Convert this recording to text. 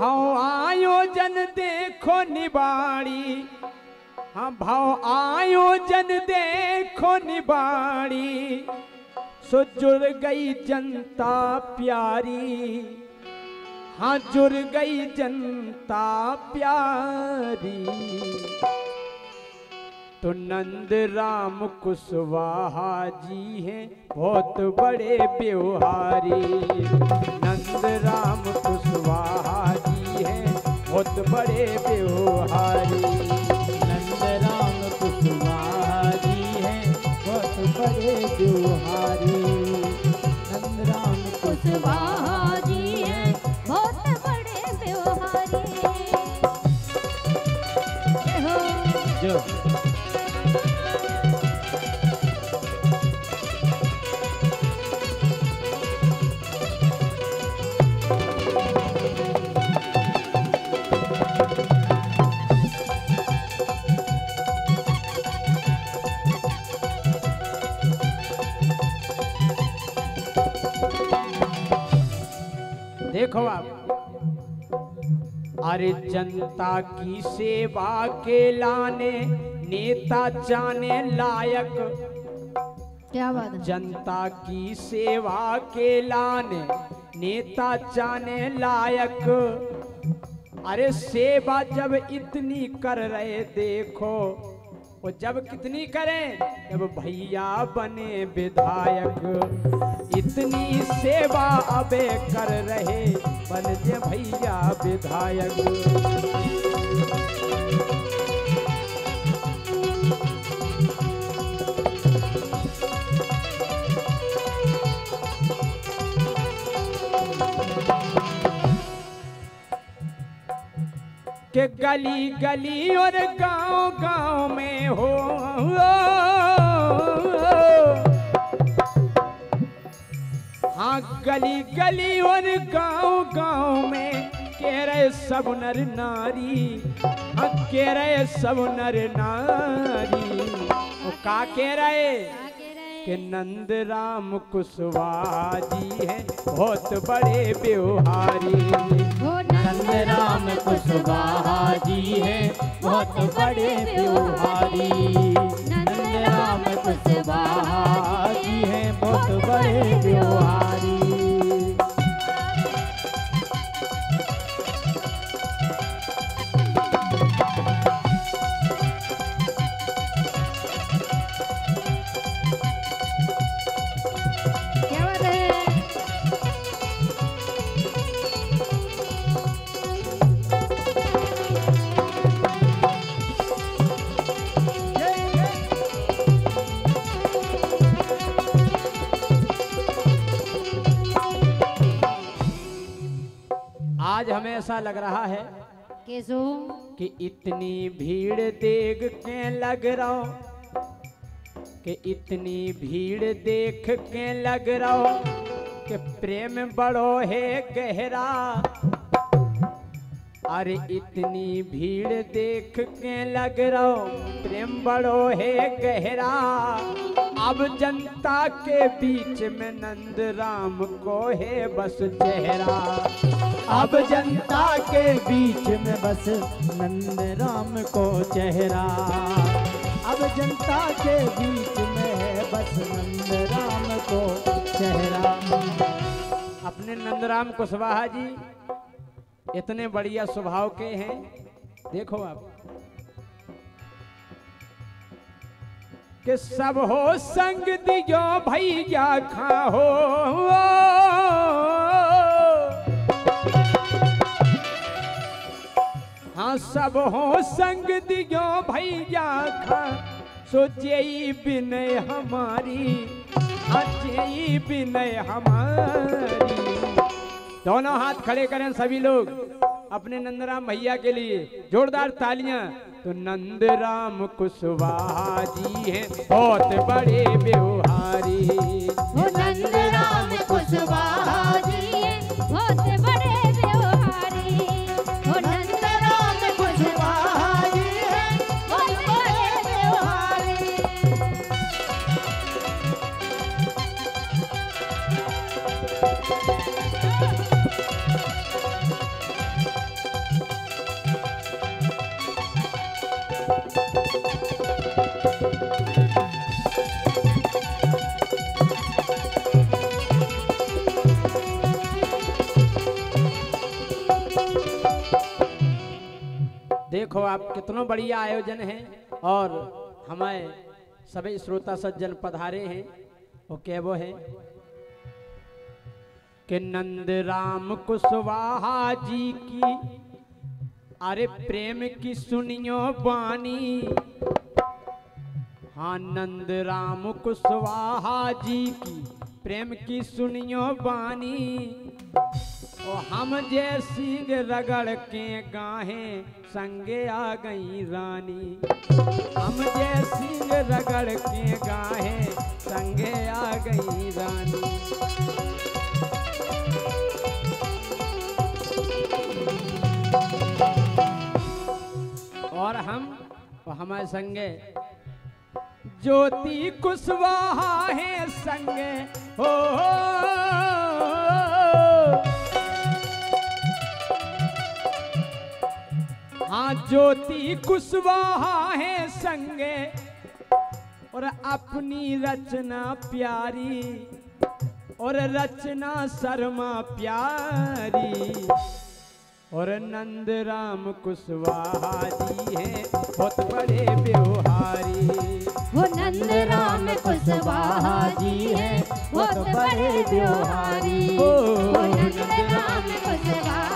भाव आयोजन देखो निबाड़ी हाँ भाव आयोजन देखो निबाड़ी सो जुड़ गई जनता प्यारी। हाँ जुड़ गई जनता प्यारी। तो नंद राम कुशवाहा जी हैं, बहुत बड़े व्यवहारी। व्यवहारी नंद राम कुशवाहा जी हैं बहुत बड़े त्योहारी नंद राम कुशवाहा देखो आप। अरे जनता की सेवा के लाने नेता जाने लायक। क्या बात है? जनता की सेवा के लाने नेता जाने लायक। अरे सेवा जब इतनी कर रहे देखो। वो जब कितनी करें, जब भैया बने विधायक। इतनी सेवा अबे कर रहे, बन जे भैया विधायक। गली गली और गाँव गाँव में हो। हाँ गली गली और गाँव गाँव में कह रहे सब नर। नारी हाँ कह रहे सब नर। नारी वो का कह रहे कि नंद राम कुशवाहा जी हैं, बहुत बड़े व्यवहारी। नंद राम हैं बहुत बड़े त्योहारी आज हमें ऐसा लग रहा है केसो कि इतनी भीड़ देख के लग रहा कि इतनी भीड़ देख के लग रहा कि प्रेम बड़ो है गहरा। अरे इतनी भीड़ देख के लग रहा प्रेम बड़ो है गहरा। अब जनता के बीच में नंद राम को है बस चेहरा। अब जनता के बीच में बस नंद राम को चेहरा। अब जनता के बीच में है बस नंद राम को चेहरा। अपने नंदराम कुशवाहा जी, इतने बढ़िया स्वभाव के हैं। देखो आप। कि सब हो संग दियो भैया खा हो, सब हो संग दियो भैया खा। सोचे बिनय हमारी अच्छी बिनय हमारी। दोनों हाथ खड़े करें सभी लोग। अपने नंदराम भैया के लिए जोरदार तालियाँ। तो नंदराम कुशवाहा जी हैं, बहुत बड़े व्यवहारी। नंदराम राम कुशवाहा। देखो आप कितना बढ़िया आयोजन है और हमारे सभी श्रोता सज्जन पधारे हैं। वो क्या वो है। कि नंद राम कुशवाहा जी की, अरे प्रेम की सुनियो बानी हाँ नंद राम कुशवाहा जी की। प्रेम की सुनियो बानी। ओ, हम जे सिंह रगड़ के गाहे संगे आ गई रानी। हम जे सिंह रगड़ के गाहे संगे आ गई रानी। और हम, और हमारे संगे ज्योति कुशवाहा है संगे हो हाँ ज्योति कुशवाहा है संगे और अपनी रचना प्यारी और रचना शर्मा प्यारी और नंद राम कुशवाहा जी हैं बहुत बड़े व्यवहारी। वो नंद राम कुशवाहा जी है बहुत बड़े व्यवहारी। वो नंद राम कुशवाहा